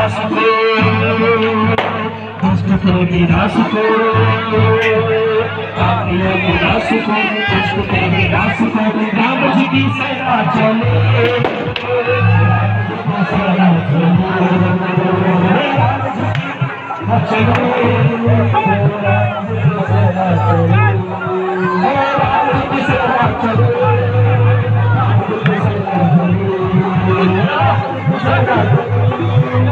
বিনাশ করো কষ্ট করো বিনাশ করো কামিয়া বিনাশ করো কষ্ট করো বিনাশ করো রাম জি কি সেবা চলে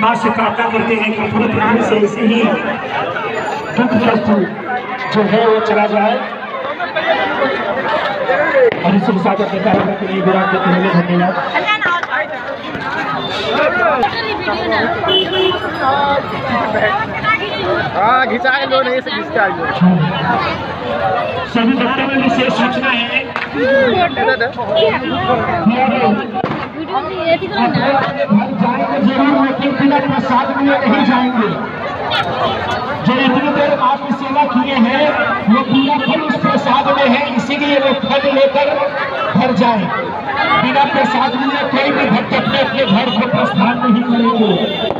माँ से प्रार्थना करते हैं कि पूरी पृथ्वी से ऐसे ही दुख कष्ट जो है वो चला जाए। और इसी के साथ अपने कार्यक्रम के लिए विराट देते हुए धन्यवाद हाँ घिचा लो नहीं से घिसका लो सभी भक्तों में विशेष सूचना है। कि जाएँगे ज़रूर लेकिन बिना प्रसाद लिए नहीं जाएँगे। जो इतनी देर आपकी सेवा किए हैं वो पूरा फल उस प्रसाद में है इसीलिए वो फल लेकर घर जाए बिना प्रसाद लिए कोई भी भक्त अपने अपने घर को प्रस्थान नहीं करेंगे